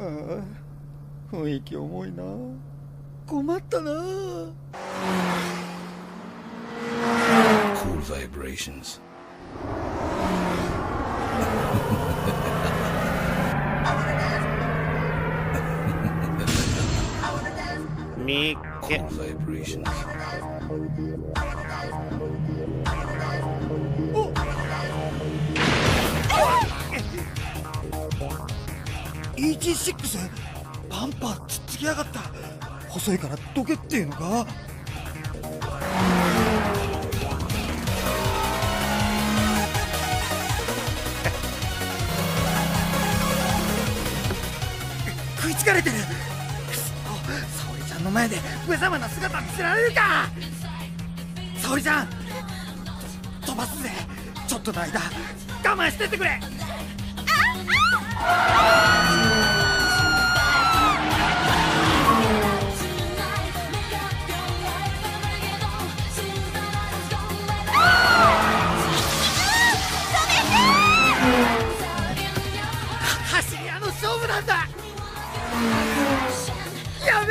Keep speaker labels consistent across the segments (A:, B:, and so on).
A: ああ雰囲気重いな困ったな
B: Cool vibrations.
C: みっけ
B: Cool vibrations.
A: イーシックスパンパーつっつきやがった。細いからどけっていうのか？食いつかれてる。くそ沙織ちゃんの前で無様な姿見せられるか？沙織ちゃん飛ばすぜ。ちょっとの間我慢しててくれ。走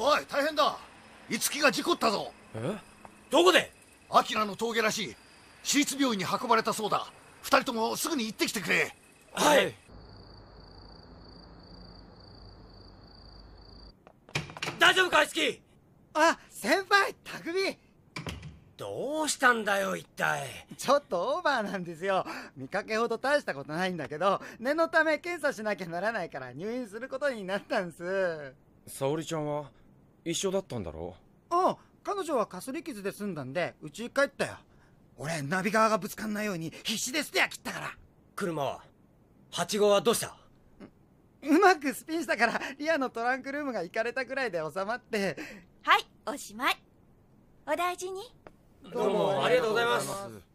D: おい大変だ。五木が事故ったぞ。
C: え？どこで？
D: アキラの峠らしい。私立病院に運ばれたそうだ。二人ともすぐに行ってきてくれ。
C: はい大丈夫かいつき。
A: あ先輩匠。
C: どうしたんだよ一体。
A: ちょっとオーバーなんですよ。見かけほど大したことないんだけど念のため検査しなきゃならないから入院することになったんす。
E: 沙織ちゃんは一緒だったんだろ？
A: あ彼女はかすり傷で済んだんで家帰ったよ。俺ナビ側がぶつかんないように必死でステア切ったから。
C: 車は？8号はどうした？
A: うまくスピンしたからリアのトランクルームが行かれたくらいで収まって。
F: はいおしまい。お大事に。
C: どうもありがとうございます